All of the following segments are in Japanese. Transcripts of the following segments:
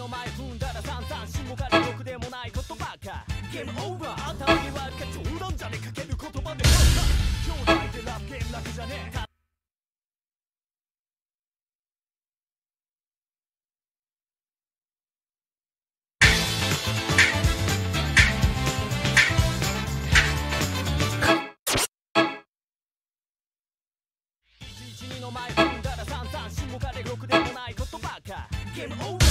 の前踏んだら散々下からろくでもないことばか。ゲームオーバー頭にはか冗談じゃねかける言葉で兄弟でラブゲーム楽じゃねえ。前踏んだら散々下からろくでもないことばか。ゲームオーバー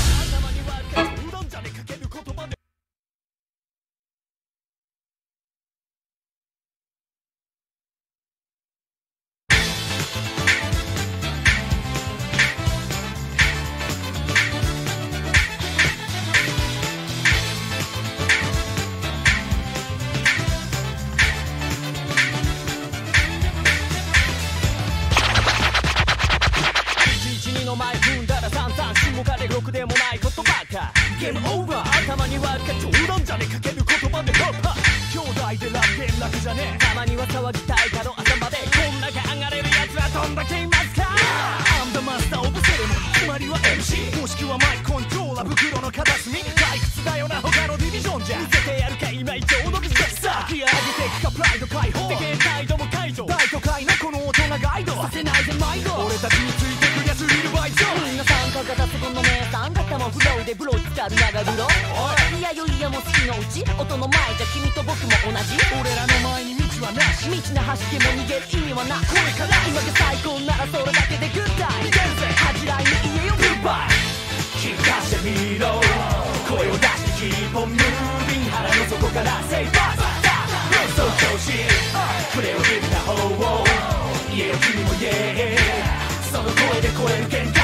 散々下からろくでもないことばっかゲームオーバー頭にはか冗談じゃねかける言葉でハッハ兄弟でラブゲーム楽じゃねたまには騒ぎたいだろ朝までこんだけ上がれるやつはどんだけいますか。I'm the master of ceremony 決まりは MC 公式はマイコントローラ袋の片隅。退屈だよな他のディビジョンじゃ。見せてやるか今以上のビジネスさギア上げてくかプライド解放。でけえ態度も解除。大都会のこの大人ガイド。させないぜ迷子俺たちにでブロー使う長風呂い。やよいやも好きのうち。音の前じゃ君と僕も同じ。俺らの前に道はなし。未知な橋でも逃げる意味はなこれから。今が最高ならそれだけでグッタイ。逃げるぜ。恥じらいに言えよグッバイ。聞かせてみろ。声を出してキーポンムービン腹の底からセイバー。サーレッド調子プレーをビルな方を言えよ君も言えその声で超える限界